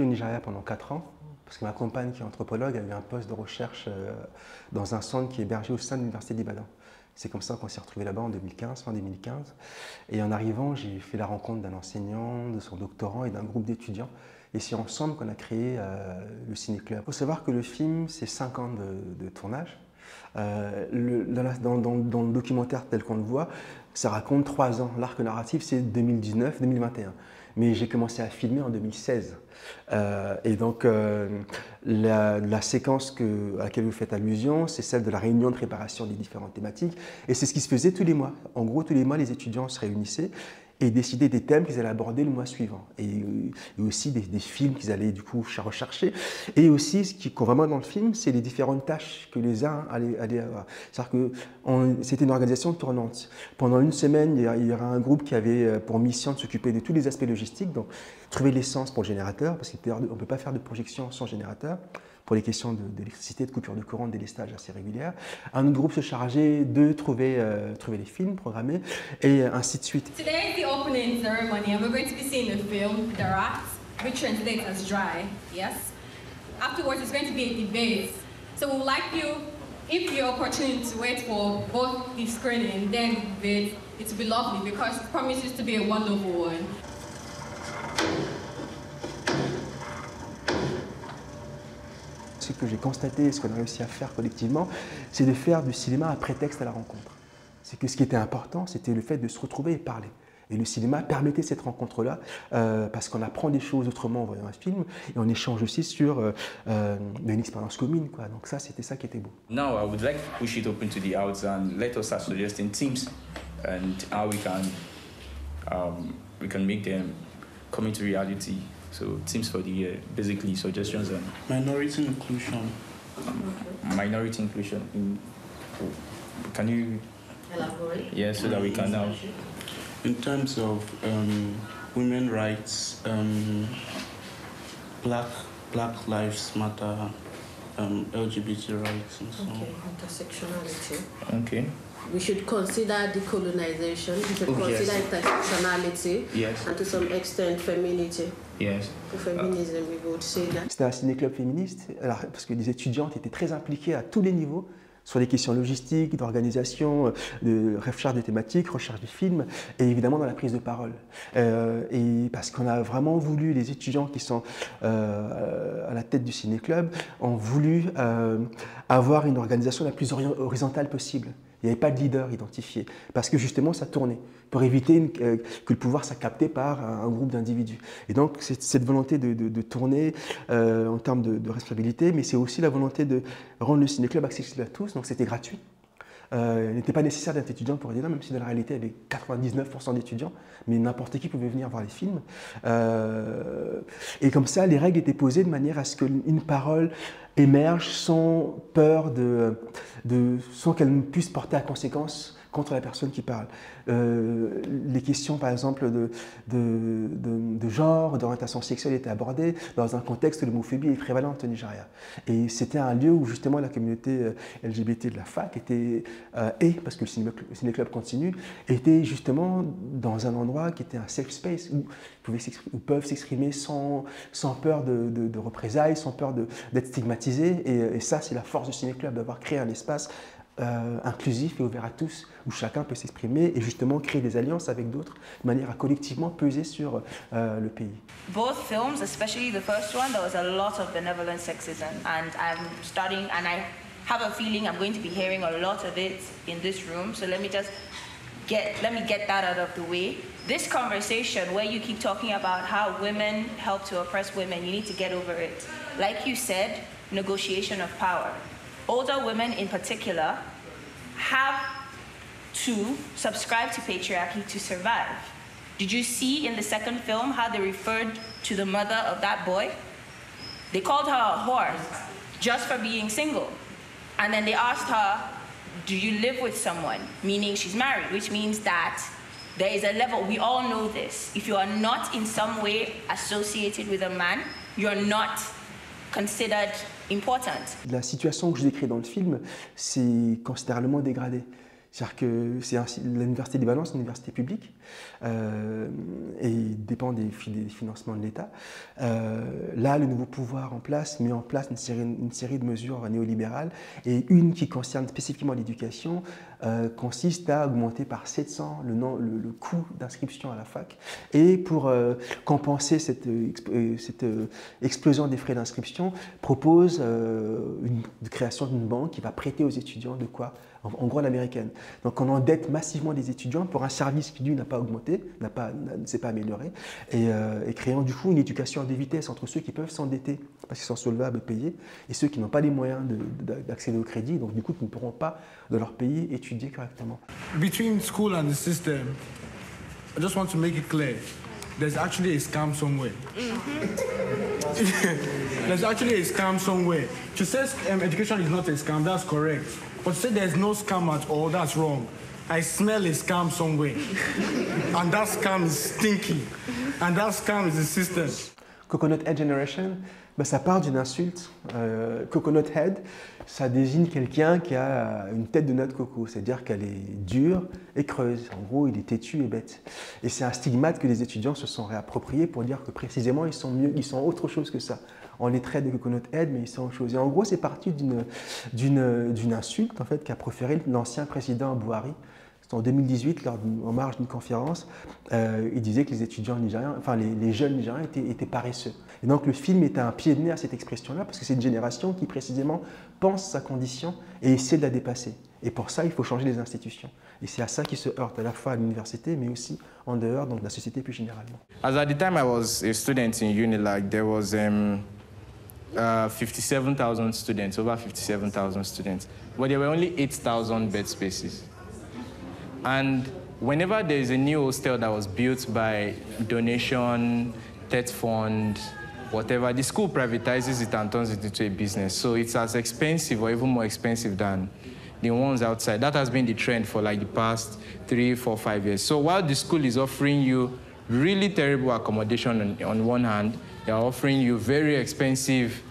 au Nigeria pendant 4 ans, parce que ma compagne qui est anthropologue avait un poste de recherche euh, dans un centre qui est hébergé au sein de l'Université d'Ibadan. C'est comme ça qu'on s'est retrouvé là-bas en 2015, fin 2015. Et en arrivant, j'ai fait la rencontre d'un enseignant, de son doctorant et d'un groupe d'étudiants. Et c'est ensemble qu'on a créé euh, le Ciné Club. Il faut savoir que le film, c'est 5 ans de, tournage. Euh, dans, dans, le documentaire tel qu'on le voit, ça raconte 3 ans. L'arc narratif, c'est 2019-2021 mais j'ai commencé à filmer en 2016. Euh, et donc, euh, la, séquence que, à laquelle vous faites allusion, c'est celle de la réunion de préparation des différentes thématiques. Et c'est ce qui se faisait tous les mois. En gros, tous les mois, les étudiants se réunissaient et décider des thèmes qu'ils allaient aborder le mois suivant. Et, aussi des, films qu'ils allaient du coup rechercher. Et aussi, ce qui est vraiment dans le film, c'est les différentes tâches que les uns allaient, avoir. C'est-à-dire que c'était une organisation tournante. Pendant une semaine, il y, aura un groupe qui avait euh, pour mission de s'occuper de tous les aspects logistiques, donc trouver l'essence pour le générateur, parce qu'on ne peut pas faire de projection sans générateur pour les questions d'électricité, de, de, coupure de courant, de délestage assez régulières. Un autre groupe se chargeait de trouver, euh, trouver les films programmés et ainsi de suite. Today is the opening ceremony and we're going to be seeing the film The Rat, which translates as dry, yes? Afterwards it's going to be a debate. So we would like you, if you're opportunity to wait for both the screening then debate, it will be lovely because it promises to be a wonderful one. Ce que j'ai constaté, ce qu'on a réussi à faire collectivement, c'est de faire du cinéma un prétexte à la rencontre. C'est que ce qui était important, c'était le fait de se retrouver et parler. Et le cinéma permettait cette rencontre-là euh, parce qu'on apprend des choses autrement en voyant un film et on échange aussi sur euh, euh, une expérience commune. Donc ça, c'était ça qui était beau. Now, I would like to push it open to the outs and let us start suggesting teams and how we can um, we can make them come into reality. So teams for the year, basically suggestions on minority inclusion. minority inclusion. In, can you elaborate? Yeah, so that we can now. In terms of um, women rights, um, black Black Lives Matter, um, LGBT rights, and so on. okay. Intersectionality. Okay we should consider decolonization, we should consider yes. intersectionality, yes. and to some extent femininity. Yes. Feminism, we would say that. C'était un ciné-club féministe, alors, parce que les étudiantes étaient très impliquées à tous les niveaux sur les questions logistiques, d'organisation, euh, de recherche des thématiques, recherche des films, et évidemment dans la prise de parole. Euh, et parce qu'on a vraiment voulu, les étudiants qui sont euh, à la tête du ciné-club, ont voulu euh, avoir une organisation la plus horizontale possible. Il n'y avait pas de leader identifié, parce que justement, ça tournait, pour éviter euh, que le pouvoir soit capté par un, groupe d'individus. Et donc, c'est cette volonté de, tourner euh, en termes de, responsabilité, mais c'est aussi la volonté de rendre le ciné-club accessible à tous, donc c'était gratuit. Euh, il n'était pas nécessaire d'être étudiant pour là, même si dans la réalité il y avait 99% d'étudiants, mais n'importe qui pouvait venir voir les films. et comme ça, les règles étaient posées de manière à ce qu'une parole émerge sans peur de, sans qu'elle puisse porter à conséquence contre la personne qui parle. Euh, les questions, par exemple, de, de, de, genre, d'orientation sexuelle étaient abordées dans un contexte où l'homophobie est prévalente au Nigeria. Et c'était un lieu où justement la communauté euh, LGBT de la fac était, euh, et, parce que le ciné-club continue, était justement dans un endroit qui était un safe space où ils peuvent s'exprimer sans, sans peur de, représailles, sans peur d'être stigmatisés. Et, et ça, c'est la force du ciné-club, d'avoir créé un espace euh, inclusif et ouvert à tous, où chacun peut s'exprimer et justement créer des alliances avec d'autres, de manière à collectivement peser sur euh, le pays. Both films, especially the first one, there was a lot of benevolent sexism, and I'm starting, and I have a feeling I'm going to be hearing a lot of it in this room. So let me just get, let me get that out of the way. This conversation where you keep talking about how women help to oppress women, you need to get over it. Like you said, negotiation of power. Older women in particular have to subscribe to patriarchy to survive. Did you see in the second film how they referred to the mother of that boy? They called her a whore just for being single. And then they asked her, Do you live with someone? Meaning she's married, which means that there is a level, we all know this. If you are not in some way associated with a man, you're not considered La situation que je décris dans le film, c'est considérablement dégradé. C'est-à-dire que l'université Balances, c'est une université publique, euh, et il dépend des, financements de l'État. Euh, là, le nouveau pouvoir en place met en place une série, une série de mesures néolibérales et une qui concerne spécifiquement l'éducation euh, consiste à augmenter par 700 le, le, coût d'inscription à la fac et pour compenser cette, cette explosion des frais d'inscription propose une création d'une banque qui va prêter aux étudiants de quoi? En, gros l'américaine. Donc on endette massivement des étudiants pour un service qui lui n'a pas augmenté, n'a pas, ne s'est pas amélioré, euh, et, créant du coup une éducation à deux vitesses entre ceux qui peuvent s'endetter parce qu'ils sont solvables, payés, et ceux qui n'ont pas les moyens d'accéder au crédit, donc du coup qui ne pourront pas de leur pays étudier correctement. Between school and the system, I just want to make it clear. There's actually a scam somewhere. there's actually a scam somewhere. She says um, education is not a scam. That's correct. But say there's no scam at all, that's wrong. I smell a scam somewhere. and that scam is stinky. And that scam is the system. Coconut Head Generation, ben, ça part d'une insulte. Euh, coconut Head, ça désigne quelqu'un qui a une tête de noix de coco, c'est-à-dire qu'elle est dure et creuse. En gros, il est têtu et bête. Et c'est un stigmate que les étudiants se sont réappropriés pour dire que précisément, ils sont mieux, ils sont autre chose que ça on les traite de coconut head, mais ils sont autre chose. Et en gros, c'est parti d'une insulte en fait, qu'a proféré l'ancien président Buhari. En 2018, lors en marge d'une conférence, euh, il disait que les étudiants nigériens, enfin les, jeunes nigériens étaient, étaient, paresseux. Et donc le film était un pied de nez à cette expression-là, parce que c'est une génération qui précisément pense sa condition et essaie de la dépasser. Et pour ça, il faut changer les institutions. Et c'est à ça qui se heurte à la fois à l'université, mais aussi en dehors, donc la société plus généralement. As at uh, 57,000 students, over 57,000 students, but there were only 8,000 bed spaces. And whenever there is a new hostel that was built by donation, TED fund, whatever, the school privatizes it and turns it into a business. So it's as expensive or even more expensive than the ones outside. That has been the trend for like the past three, four, five years. So while the school is offering you really terrible accommodation on, on one hand, they are offering you very expensive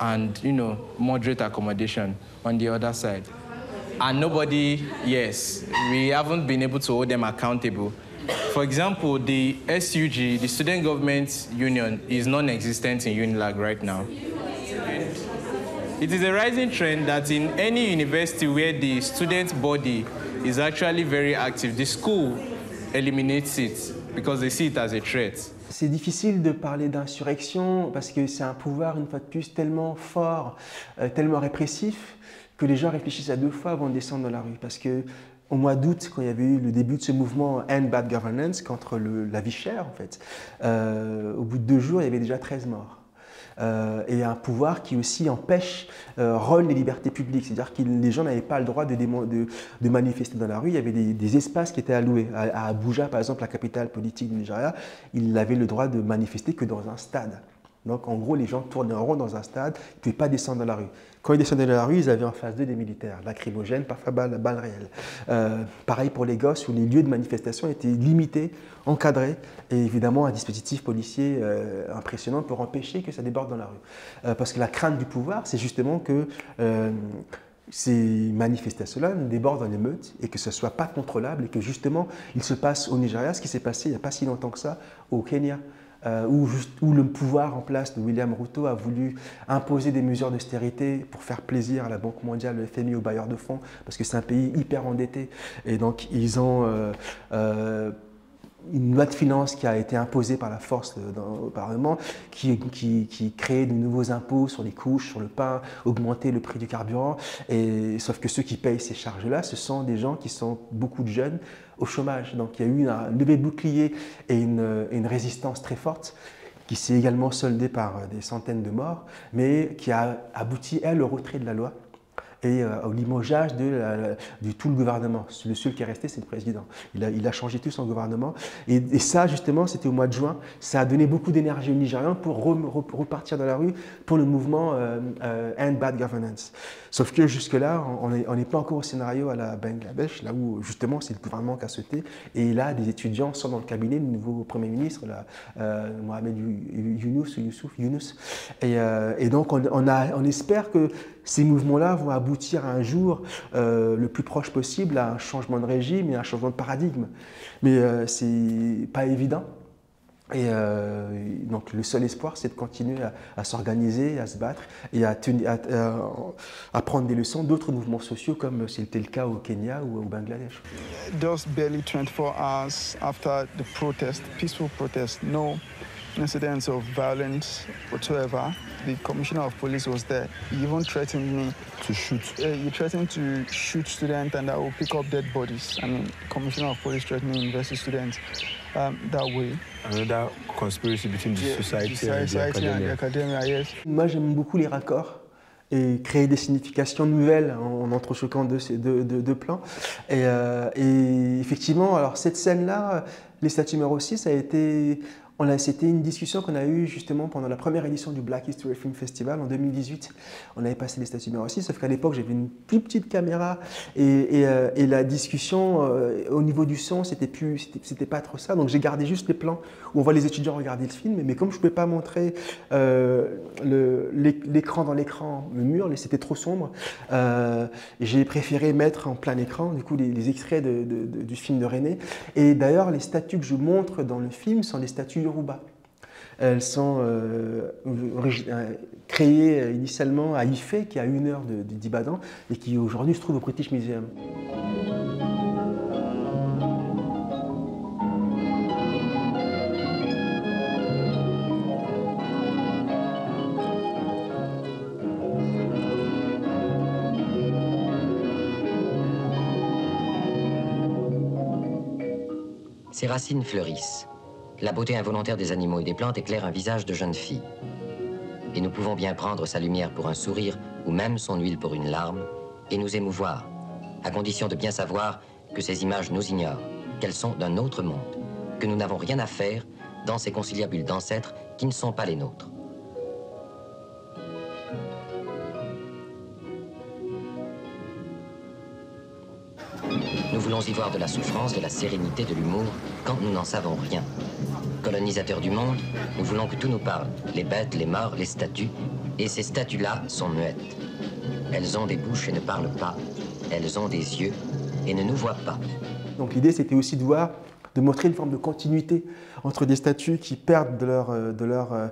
and, you know, moderate accommodation on the other side. And nobody, yes, we haven't been able to hold them accountable. For example, the SUG, the Student Government Union, is non-existent in UNILAG right now. It is a rising trend that in any university where the student body is actually very active, the school eliminates it because they see it as a threat. C'est difficile de parler d'insurrection parce que c'est un pouvoir, une fois de plus, tellement fort, euh, tellement répressif, que les gens réfléchissent à deux fois avant de descendre dans la rue. Parce que au mois d'août, quand il y avait eu le début de ce mouvement End Bad Governance contre la vie chère, en fait, euh, au bout de deux jours, il y avait déjà 13 morts. Euh, et un pouvoir qui aussi empêche, euh, rôle les libertés publiques. C'est-à-dire que les gens n'avaient pas le droit de, manifester dans la rue. Il y avait des, espaces qui étaient alloués. À, Abuja, par exemple, la capitale politique du Nigeria, il n'avait le droit de manifester que dans un stade. Donc en gros, les gens tournaient en rond dans un stade, ils ne pouvaient pas descendre dans la rue. Quand ils descendaient dans la rue, ils avaient en face d'eux des militaires, lacrymogènes, parfois balles, balles réelles. Euh, pareil pour les gosses, où les lieux de manifestation étaient limités, encadrés, et évidemment un dispositif policier euh, impressionnant pour empêcher que ça déborde dans la rue. Euh, parce que la crainte du pouvoir, c'est justement que ces manifestations-là débordent en émeute et que ce ne soit pas contrôlable et que justement il se passe au Nigeria ce qui s'est passé il n'y a pas si longtemps que ça au Kenya. Euh, où, le pouvoir en place de William Ruto a voulu imposer des mesures d'austérité pour faire plaisir à la Banque mondiale, le FMI, aux bailleurs de fonds, parce que c'est un pays hyper endetté. Et donc, ils ont euh, euh, une loi de finances qui a été imposée par la force au Parlement, qui, qui, crée de nouveaux impôts sur les couches, sur le pain, augmenter le prix du carburant. Et, sauf que ceux qui payent ces charges-là, ce sont des gens qui sont beaucoup de jeunes au chômage. Donc il y a eu un levé de bouclier et une, une résistance très forte qui s'est également soldée par des centaines de morts, mais qui a abouti, elle, au retrait de la loi et euh, au limogeage de, tout le gouvernement. Le seul qui est resté, c'est le président. Il a, changé tout son gouvernement. Et, ça, justement, c'était au mois de juin. Ça a donné beaucoup d'énergie aux Nigériens pour repartir dans la rue pour le mouvement euh, euh, End Bad Governance. Sauf que jusque-là, on n'est pas encore au scénario à la Bangladesh, là où justement c'est le gouvernement qui a sauté. Et là, des étudiants sont dans le cabinet du nouveau Premier ministre, là, Mohamed Younous, Youssouf, Younous. Et, donc on espère que ces mouvements-là vont aboutir un jour euh, le plus proche possible à un changement de régime et un changement de paradigme. Mais euh, c'est pas évident. Et euh, donc le seul espoir, c'est de continuer à, s'organiser, à se battre et à, à, prendre des leçons d'autres mouvements sociaux comme c'était le cas au Kenya ou au Bangladesh. Just barely 24 hours after the protest, peaceful protest, no incidents of violence whatsoever. The commissioner of police was there. He even threatened me to shoot? Uh, he threatened to shoot students and I will pick up dead bodies. I mean, commissioner of police threatening university students um, that way. Another conspiracy between the yeah, society, society and, the academia. And the academia yes. Moi, j'aime beaucoup les raccords et créer des significations nouvelles en, entrechoquant deux, deux, deux, deux plans. Et, euh, et, effectivement, alors cette scène-là, les statues numéro 6 a été c'était une discussion qu'on a eue justement pendant la première édition du Black History Film Festival en 2018. On avait passé les statuts numéro 6, sauf qu'à l'époque j'avais une plus petite caméra et, euh, la discussion euh, au niveau du son, c'était plus, pas trop ça. Donc j'ai gardé juste les plans où on voit les étudiants regarder le film, mais comme je ne pouvais pas montrer euh, l'écran dans l'écran, le mur, c'était trop sombre, j'ai préféré mettre en plein écran du coup les, extraits du film de René. Et d'ailleurs les statues que je montre dans le film sont les statues Yoruba. Elles sont euh, euh, créées initialement à Ifé, qui est à une heure d'Ibadan, et qui aujourd'hui se trouve au British Museum. Ces racines fleurissent. La beauté involontaire des animaux et des plantes éclaire un visage de jeune fille. Et nous pouvons bien prendre sa lumière pour un sourire ou même son huile pour une larme et nous émouvoir, à condition de bien savoir que ces images nous ignorent, qu'elles sont d'un autre monde, que nous n'avons rien à faire dans ces conciliabules d'ancêtres qui ne sont pas les nôtres. Voulons y voir de la souffrance, de la sérénité, de l'humour, quand nous n'en savons rien. Colonisateurs du monde, nous voulons que tout nous parle. Les bêtes, les morts, les statues. Et ces statues-là sont muettes. Elles ont des bouches et ne parlent pas. Elles ont des yeux et ne nous voient pas. Donc l'idée, c'était aussi de voir, de montrer une forme de continuité entre des statues qui perdent de leur, euh, de leur, euh,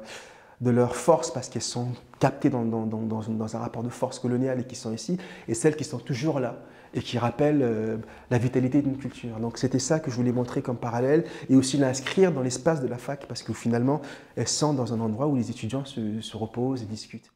de leur force parce qu'elles sont captées dans, dans, dans, dans, un rapport de force coloniale et qui sont ici, et celles qui sont toujours là et qui rappellent euh, la vitalité d'une culture. Donc c'était ça que je voulais montrer comme parallèle et aussi l'inscrire dans l'espace de la fac parce que finalement, elles sont dans un endroit où les étudiants se, se reposent et discutent.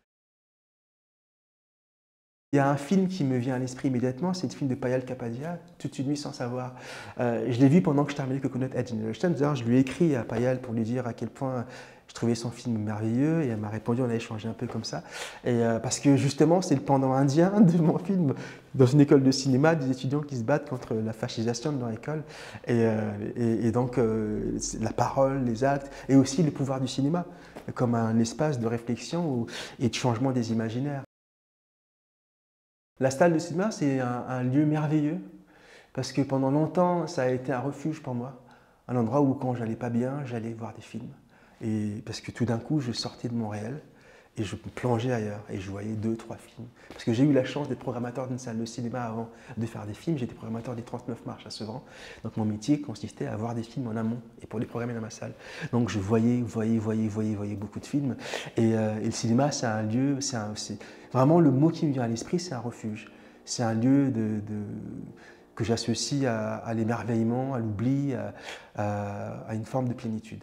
Il y a un film qui me vient à l'esprit immédiatement, c'est le film de Payal Kapadia, Toute une nuit sans savoir. Euh, je l'ai vu pendant que je terminais Coconut Edge Generation. D'ailleurs, je lui ai écrit à Payal pour lui dire à quel point je trouvais son film merveilleux et elle m'a répondu, on a échangé un peu comme ça. Et, euh, parce que justement, c'est le pendant indien de mon film, dans une école de cinéma, des étudiants qui se battent contre la fascisation de leur école. Et, euh, donc, la parole, les actes, et aussi le pouvoir du cinéma, comme un espace de réflexion et de changement des imaginaires. La salle de cinéma, c'est un, lieu merveilleux parce que pendant longtemps, ça a été un refuge pour moi. Un endroit où, quand j'allais pas bien, j'allais voir des films. Et parce que tout d'un coup, je sortais de mon réel et je plongeais ailleurs et je voyais deux, trois films. Parce que j'ai eu la chance d'être programmateur d'une salle de cinéma avant de faire des films. J'étais programmateur des 39 marches à Sevran. Donc mon métier consistait à voir des films en amont et pour les programmer dans ma salle. Donc je voyais, voyais, voyais, voyais, voyais beaucoup de films. Et, euh, le cinéma, c'est un lieu, c'est vraiment le mot qui me vient à l'esprit, c'est un refuge. C'est un lieu que j'associe à, l'émerveillement, à l'oubli, à une forme de plénitude.